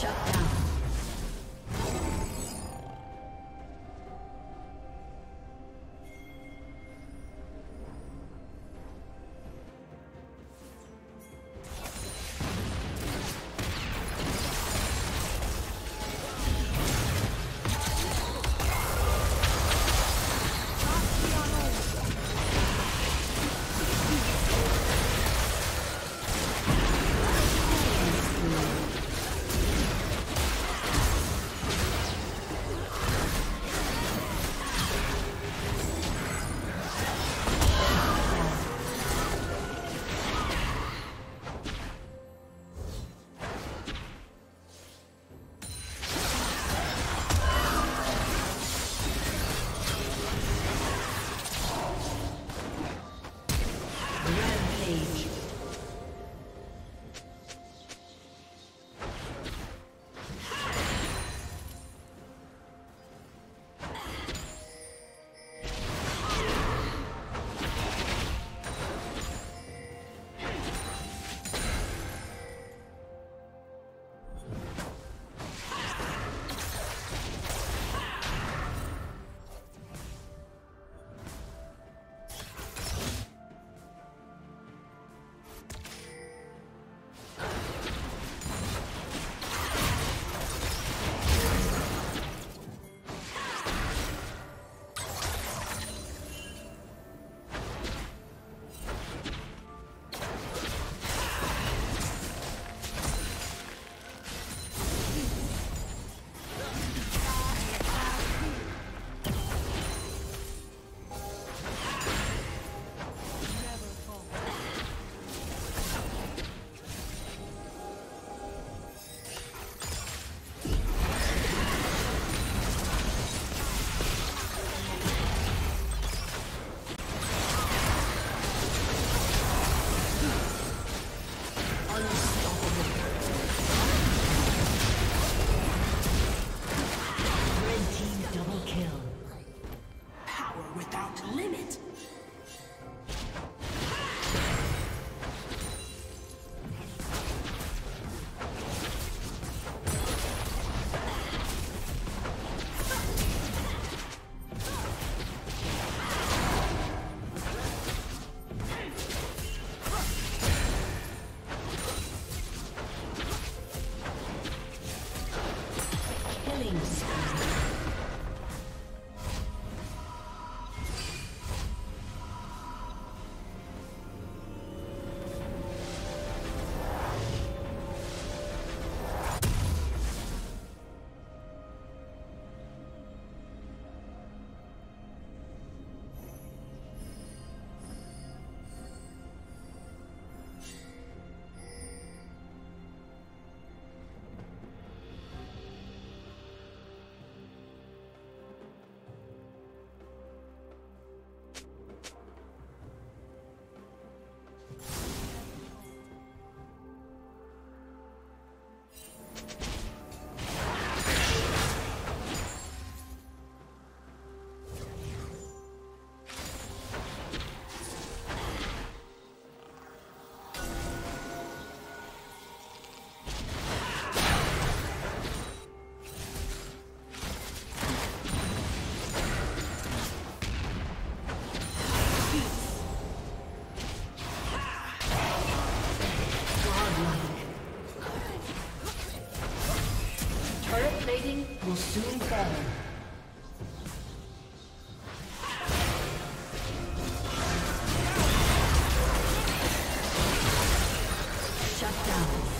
Shut down. Yes. Killing spree. will soon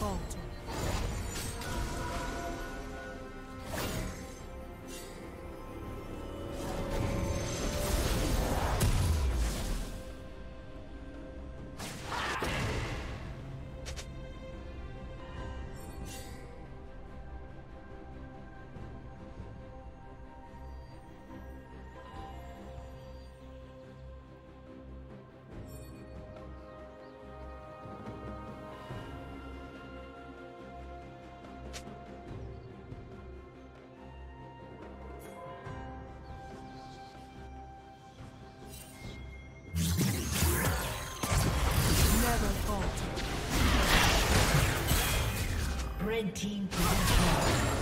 어, 거죠. Assault. Red team double